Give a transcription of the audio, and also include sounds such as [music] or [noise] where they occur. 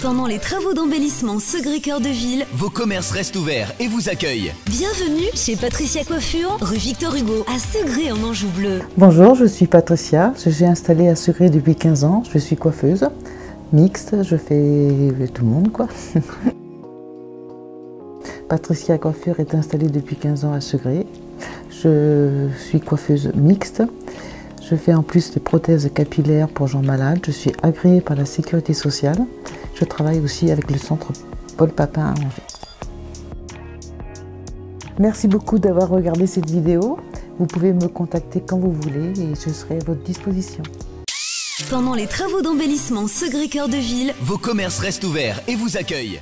Pendant les travaux d'embellissement Segré Cœur de Ville, Vos commerces restent ouverts et vous accueillent. bienvenue chez Patricia Coiffure, rue Victor Hugo, à Segré en Anjou Bleu. Bonjour, je suis Patricia. Je suis installée à Segré depuis 15 ans. Je suis coiffeuse mixte. Je fais tout le monde, quoi. [laughs] Patricia Coiffure est installée depuis 15 ans à Segré. Je suis coiffeuse mixte. Je fais en plus des prothèses capillaires pour gens malades. Je suis agréée par la sécurité sociale. Je travaille aussi avec le centre Paul Papin à Angers. Merci beaucoup d'avoir regardé cette vidéo. Vous pouvez me contacter quand vous voulez et je serai à votre disposition. Pendant les travaux d'embellissement Segré Cœur de Ville, Vos commerces restent ouverts et vous accueillent.